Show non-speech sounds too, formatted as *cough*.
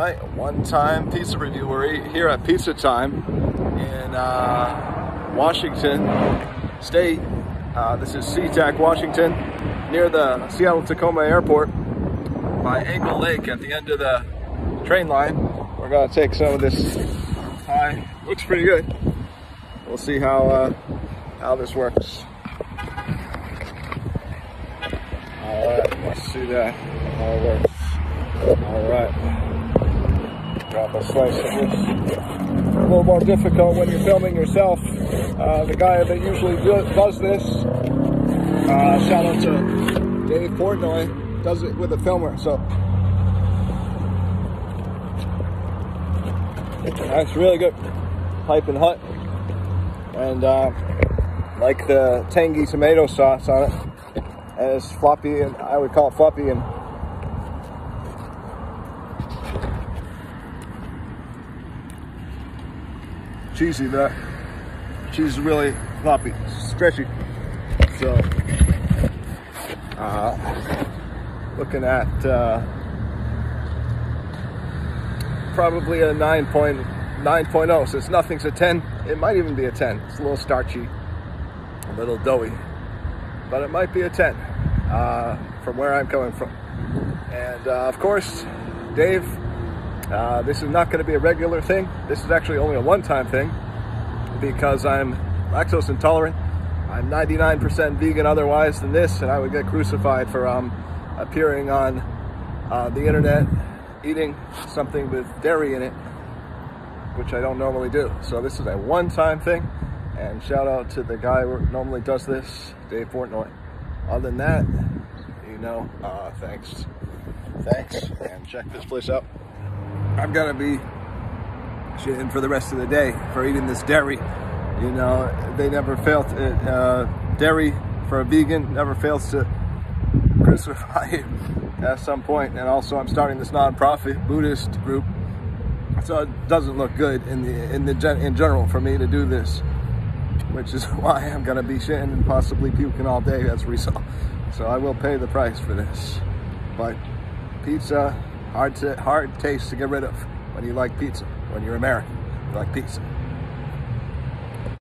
right, one-time pizza review. We're here at Pizza Time in uh, Washington State. Uh, this is SeaTac, Washington, near the Seattle-Tacoma Airport by Angle Lake at the end of the train line. We're gonna take some of this pie. Looks pretty good. We'll see how uh, how this works. All right, let's see that it works. All right, a slice. A little more difficult when you're filming yourself. Uh, the guy that usually does this, uh, shout out to Dave Portnoy, does it with a filmer. So that's really good. Piping hot, and uh, like the tangy tomato sauce on it, and it's floppy, and I would call it floppy and cheesy. That cheese is really floppy, stretchy. So, uh, looking at uh, probably a 9.9.0. So it's nothing's a 10. It might even be a 10. It's a little starchy, a little doughy, but it might be a 10 uh, from where I'm coming from. And uh, of course, Dave uh, this is not going to be a regular thing. This is actually only a one-time thing because I'm lactose intolerant. I'm 99% vegan otherwise than this, and I would get crucified for um, appearing on uh, the internet eating something with dairy in it, which I don't normally do. So this is a one-time thing, and shout out to the guy who normally does this, Dave Portnoy. Other than that, you know, uh, thanks. Thanks, and check this place out. I'm gonna be shitting for the rest of the day for eating this dairy. You know, they never fail to, uh, dairy for a vegan never fails to *laughs* crucify at some point. And also I'm starting this non-profit Buddhist group. So it doesn't look good in the in the gen, in general for me to do this, which is *laughs* why I'm gonna be shitting and possibly puking all day as a result. So I will pay the price for this. But pizza hard to hard taste to get rid of when you like pizza when you're american you like pizza